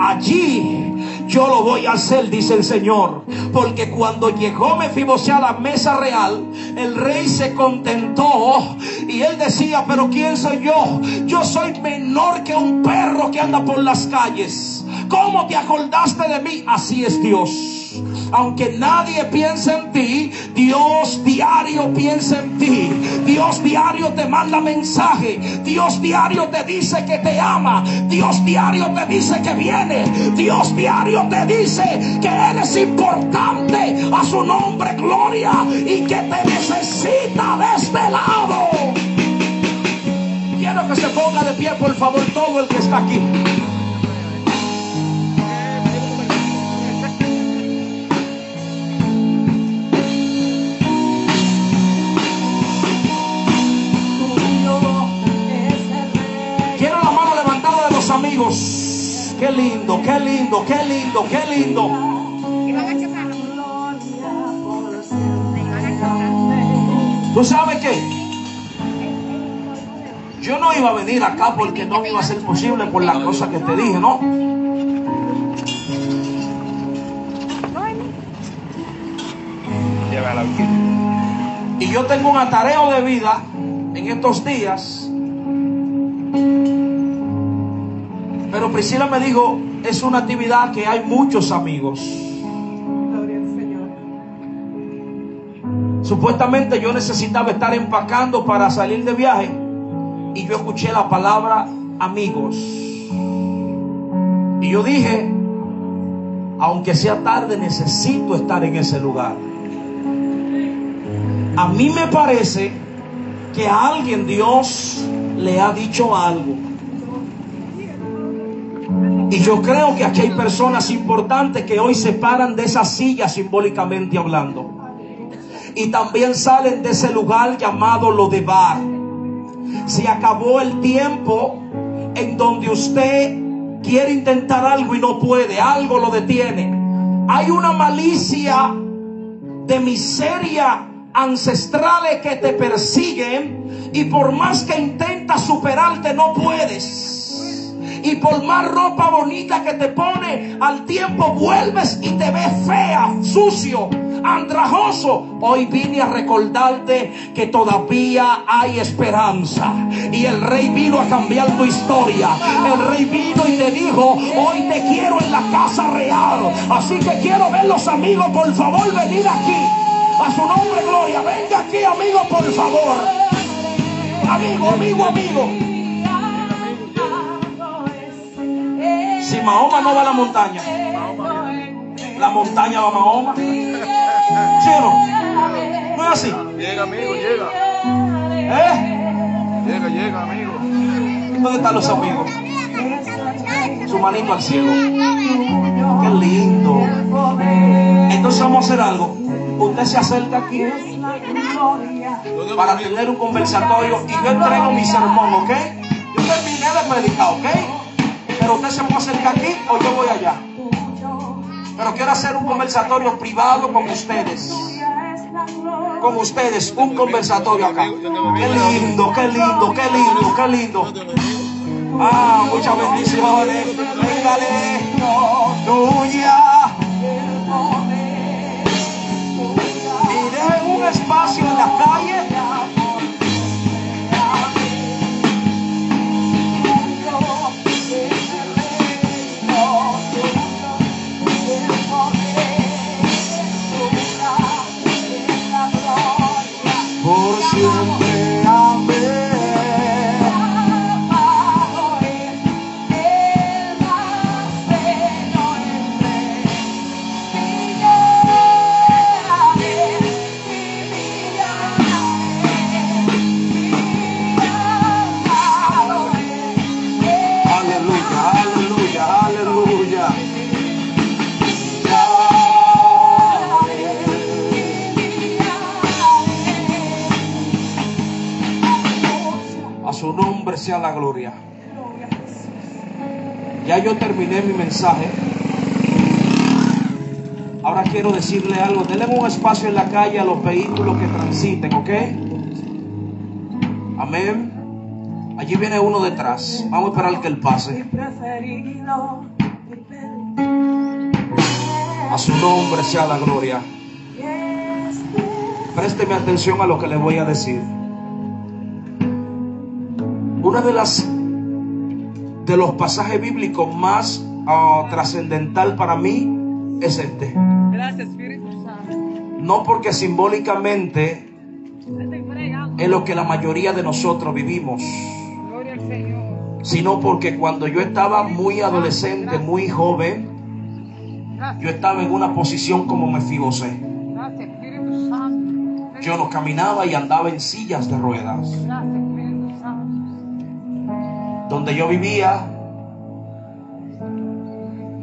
allí yo lo voy a hacer, dice el Señor. Porque cuando llegó Mefibosé a la mesa real, el rey se contentó y él decía, pero ¿quién soy yo? Yo soy menor que un perro que anda por las calles. ¿Cómo te acordaste de mí? Así es Dios aunque nadie piense en ti, Dios diario piensa en ti. Dios diario te manda mensaje. Dios diario te dice que te ama. Dios diario te dice que viene. Dios diario te dice que eres importante a su nombre, gloria, y que te necesita de este lado. Quiero que se ponga de pie, por favor, todo el que está aquí. Amigos. Qué lindo, qué lindo, qué lindo, qué lindo. ¿Tú sabes qué? Yo no iba a venir acá porque no iba a ser posible por las cosas que te dije, ¿no? Y yo tengo un atareo de vida en estos días Pero Priscila me dijo, es una actividad que hay muchos amigos. Supuestamente yo necesitaba estar empacando para salir de viaje y yo escuché la palabra amigos. Y yo dije, aunque sea tarde, necesito estar en ese lugar. A mí me parece que a alguien Dios le ha dicho algo. Y yo creo que aquí hay personas importantes que hoy se paran de esa silla simbólicamente hablando. Y también salen de ese lugar llamado lo de bar. Se acabó el tiempo en donde usted quiere intentar algo y no puede, algo lo detiene. Hay una malicia de miseria ancestrales que te persiguen y por más que intentas superarte no puedes. Y por más ropa bonita que te pone, al tiempo vuelves y te ves fea, sucio, andrajoso. Hoy vine a recordarte que todavía hay esperanza. Y el rey vino a cambiar tu historia. El rey vino y te dijo, hoy te quiero en la casa real. Así que quiero ver los amigos, por favor, venir aquí. A su nombre, gloria. Venga aquí, amigo, por favor. Amigo, amigo, amigo. Si Mahoma no va a la montaña, la montaña va a Mahoma. ¿Sí o no? ¿No es así? Llega, amigo, llega. ¿Eh? Llega, llega, amigo. ¿Dónde están los amigos? Su manito al cielo. Qué lindo. Entonces vamos a hacer algo. Usted se acerca aquí para tener un conversatorio y yo entrego mi sermón, ¿ok? Yo terminé de predicar, ¿ok? Pero usted se puede acercar aquí o yo voy allá. Pero quiero hacer un conversatorio privado con ustedes. Con ustedes, un conversatorio acá. Qué lindo, qué lindo, qué lindo, qué lindo. Ah, muchas bendiciones. Véngale, tuya. Sea gloria. Ya yo terminé mi mensaje. Ahora quiero decirle algo. Denle un espacio en la calle a los vehículos que transiten, ¿ok? Amén. Allí viene uno detrás. Vamos a esperar que él pase. su nombre sea la gloria. Présteme atención a lo que le voy a decir. Una de las de los pasajes bíblicos más ah, trascendental para mí es este. Gracias, Espíritu Santo. No porque simbólicamente es lo que la mayoría de nosotros vivimos, Gloria al Señor. sino porque cuando yo estaba muy adolescente, muy joven, yo estaba en una posición como Mefibosé. Yo no caminaba y andaba en sillas de ruedas. Donde yo vivía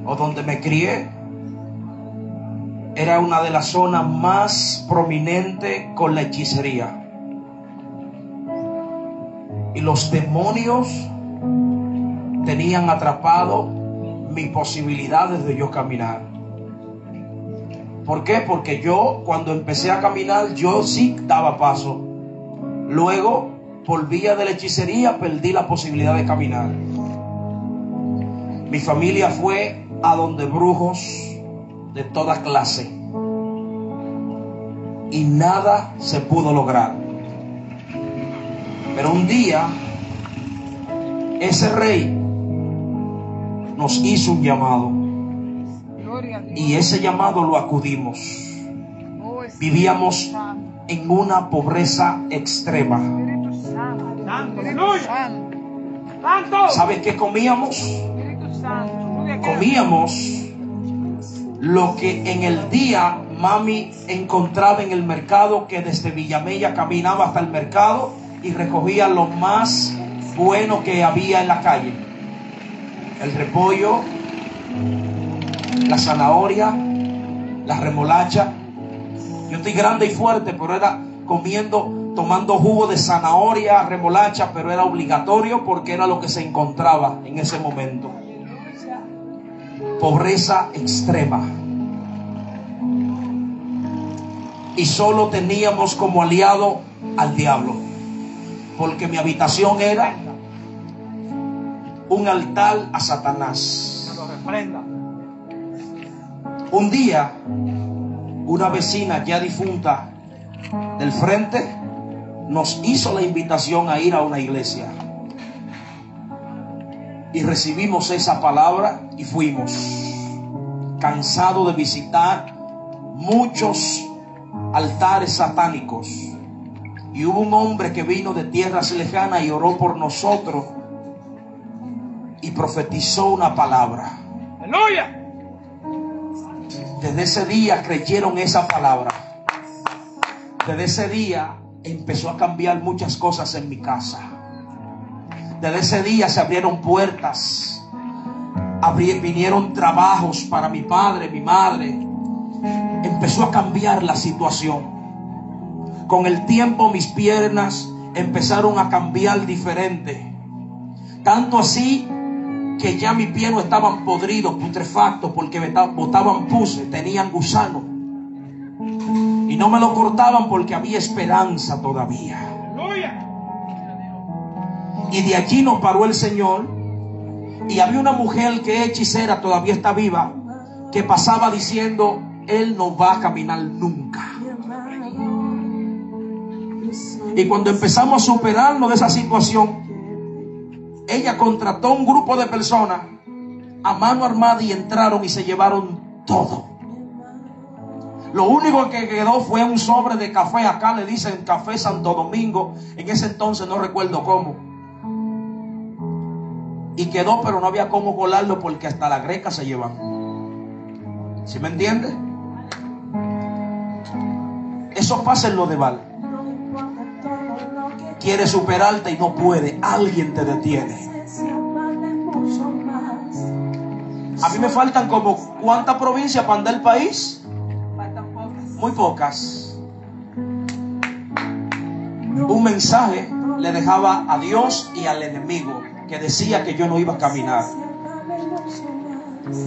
o donde me crié era una de las zonas más prominentes con la hechicería. Y los demonios tenían atrapado mis posibilidades de yo caminar. ¿Por qué? Porque yo cuando empecé a caminar yo sí daba paso. Luego, por vía de la hechicería, perdí la posibilidad de caminar. Mi familia fue a donde brujos de toda clase. Y nada se pudo lograr. Pero un día, ese rey nos hizo un llamado. Y ese llamado lo acudimos. Oh, Vivíamos en una pobreza extrema. ¿Sabes qué comíamos? Comíamos lo que en el día mami encontraba en el mercado, que desde Villamella caminaba hasta el mercado y recogía lo más bueno que había en la calle. El repollo, la zanahoria, la remolacha. Yo estoy grande y fuerte, pero era comiendo, tomando jugo de zanahoria, remolacha, pero era obligatorio porque era lo que se encontraba en ese momento. Pobreza extrema. Y solo teníamos como aliado al diablo. Porque mi habitación era un altar a Satanás. Un día, una vecina ya difunta del frente nos hizo la invitación a ir a una iglesia. Y recibimos esa palabra y fuimos. Cansado de visitar muchos altares satánicos. Y hubo un hombre que vino de tierras lejanas y oró por nosotros y profetizó una palabra. ¡Aleluya! Desde ese día creyeron esa palabra. Desde ese día empezó a cambiar muchas cosas en mi casa. Desde ese día se abrieron puertas. Vinieron trabajos para mi padre, mi madre. Empezó a cambiar la situación. Con el tiempo mis piernas empezaron a cambiar diferente. Tanto así que ya mis pies no estaban podridos, putrefactos, porque botaban puse, tenían gusano. Y no me lo cortaban porque había esperanza todavía. Y de allí nos paró el Señor. Y había una mujer que es hechicera, todavía está viva, que pasaba diciendo, Él no va a caminar nunca. Y cuando empezamos a superarnos de esa situación, ella contrató un grupo de personas a mano armada y entraron y se llevaron todo. Lo único que quedó fue un sobre de café. Acá le dicen café Santo Domingo. En ese entonces no recuerdo cómo. Y quedó, pero no había cómo colarlo porque hasta la greca se llevan. ¿Sí me entiende? Eso pasa en lo de Val. Quiere superarte y no puede. Alguien te detiene. A mí me faltan como cuántas provincias para andar el país. Muy pocas. Un mensaje le dejaba a Dios y al enemigo que decía que yo no iba a caminar.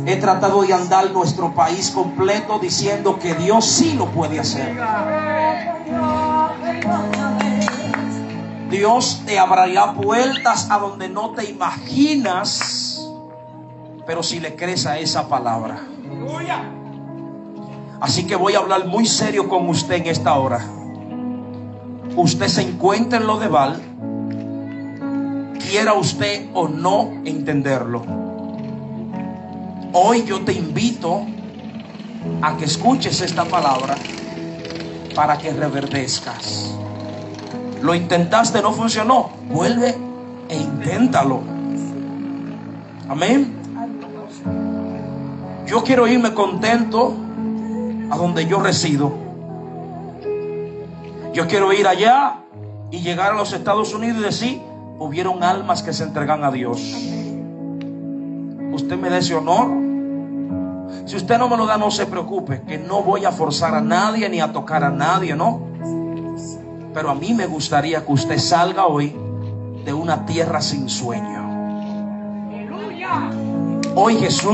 He tratado de andar nuestro país completo diciendo que Dios sí lo puede hacer. Dios te abrirá puertas a donde no te imaginas, pero si le crees a esa palabra. Así que voy a hablar muy serio con usted en esta hora. Usted se encuentra en lo de Val, quiera usted o no entenderlo. Hoy yo te invito a que escuches esta palabra para que reverdezcas. Lo intentaste, no funcionó. Vuelve e inténtalo. Amén. Yo quiero irme contento a donde yo resido. Yo quiero ir allá y llegar a los Estados Unidos y decir, hubieron almas que se entregan a Dios. Usted me da ese honor. Si usted no me lo da, no se preocupe, que no voy a forzar a nadie ni a tocar a nadie, ¿no? Pero a mí me gustaría que usted salga hoy de una tierra sin sueño. Hoy Jesús